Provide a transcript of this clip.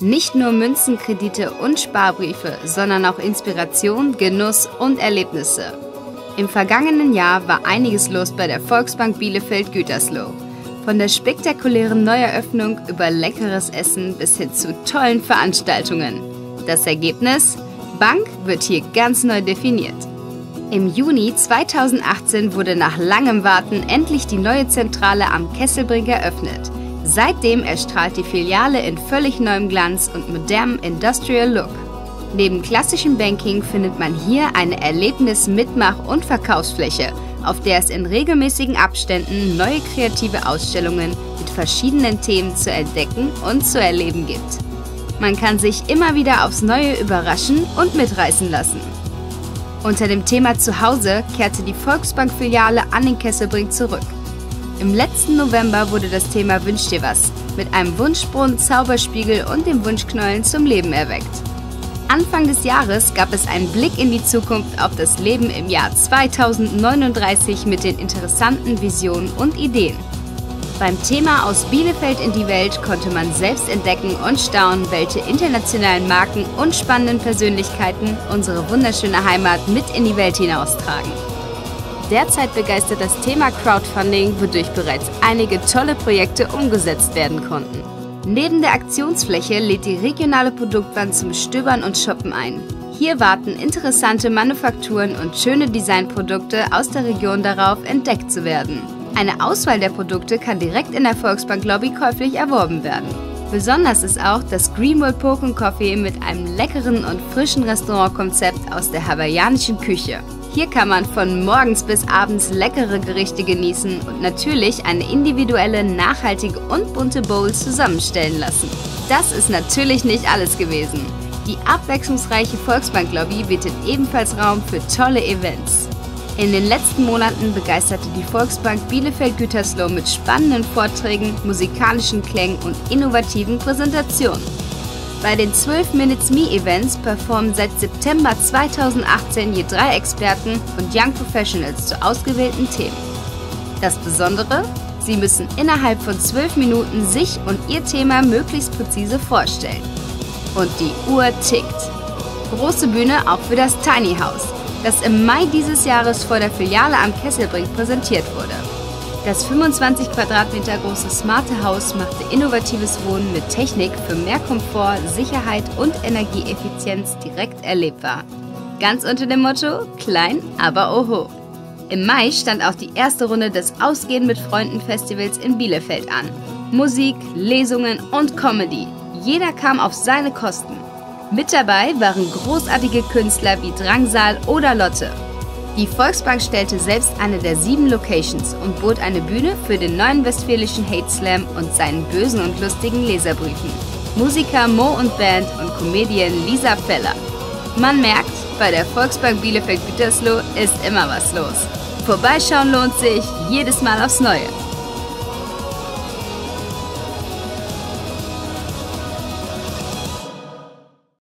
Nicht nur Münzen, Kredite und Sparbriefe, sondern auch Inspiration, Genuss und Erlebnisse. Im vergangenen Jahr war einiges los bei der Volksbank Bielefeld Gütersloh. Von der spektakulären Neueröffnung über leckeres Essen bis hin zu tollen Veranstaltungen. Das Ergebnis? Bank wird hier ganz neu definiert. Im Juni 2018 wurde nach langem Warten endlich die neue Zentrale am Kesselbrink eröffnet. Seitdem erstrahlt die Filiale in völlig neuem Glanz und modernem Industrial Look. Neben klassischem Banking findet man hier eine Erlebnis-Mitmach- und Verkaufsfläche, auf der es in regelmäßigen Abständen neue kreative Ausstellungen mit verschiedenen Themen zu entdecken und zu erleben gibt. Man kann sich immer wieder aufs Neue überraschen und mitreißen lassen. Unter dem Thema Zuhause kehrte die Volksbank-Filiale an den Kesselbrink zurück. Im letzten November wurde das Thema Wünsch dir was mit einem Wunschbrunnen, Zauberspiegel und dem Wunschknollen zum Leben erweckt. Anfang des Jahres gab es einen Blick in die Zukunft auf das Leben im Jahr 2039 mit den interessanten Visionen und Ideen. Beim Thema aus Bielefeld in die Welt konnte man selbst entdecken und staunen, welche internationalen Marken und spannenden Persönlichkeiten unsere wunderschöne Heimat mit in die Welt hinaustragen. Derzeit begeistert das Thema Crowdfunding, wodurch bereits einige tolle Projekte umgesetzt werden konnten. Neben der Aktionsfläche lädt die regionale Produktwand zum Stöbern und Shoppen ein. Hier warten interessante Manufakturen und schöne Designprodukte aus der Region darauf, entdeckt zu werden. Eine Auswahl der Produkte kann direkt in der Volksbank Lobby käuflich erworben werden. Besonders ist auch das Greenwood Poke Coffee mit einem leckeren und frischen Restaurantkonzept aus der hawaiianischen Küche. Hier kann man von morgens bis abends leckere Gerichte genießen und natürlich eine individuelle, nachhaltige und bunte Bowl zusammenstellen lassen. Das ist natürlich nicht alles gewesen. Die abwechslungsreiche Volksbank-Lobby bietet ebenfalls Raum für tolle Events. In den letzten Monaten begeisterte die Volksbank Bielefeld-Gütersloh mit spannenden Vorträgen, musikalischen Klängen und innovativen Präsentationen. Bei den 12 Minutes Me Events performen seit September 2018 je drei Experten und Young Professionals zu ausgewählten Themen. Das Besondere? Sie müssen innerhalb von 12 Minuten sich und ihr Thema möglichst präzise vorstellen. Und die Uhr tickt. Große Bühne auch für das Tiny House, das im Mai dieses Jahres vor der Filiale am Kesselbrink präsentiert wurde. Das 25 Quadratmeter große smarte Haus machte innovatives Wohnen mit Technik für mehr Komfort, Sicherheit und Energieeffizienz direkt erlebbar. Ganz unter dem Motto klein, aber oho. Im Mai stand auch die erste Runde des Ausgehen mit Freunden Festivals in Bielefeld an. Musik, Lesungen und Comedy. Jeder kam auf seine Kosten. Mit dabei waren großartige Künstler wie Drangsal oder Lotte. Die Volksbank stellte selbst eine der sieben Locations und bot eine Bühne für den neuen westfälischen Hate Slam und seinen bösen und lustigen Leserbriefen. Musiker Mo und Band und Comedian Lisa Feller. Man merkt, bei der Volksbank Bielefeld Gütersloh ist immer was los. Vorbeischauen lohnt sich jedes Mal aufs Neue.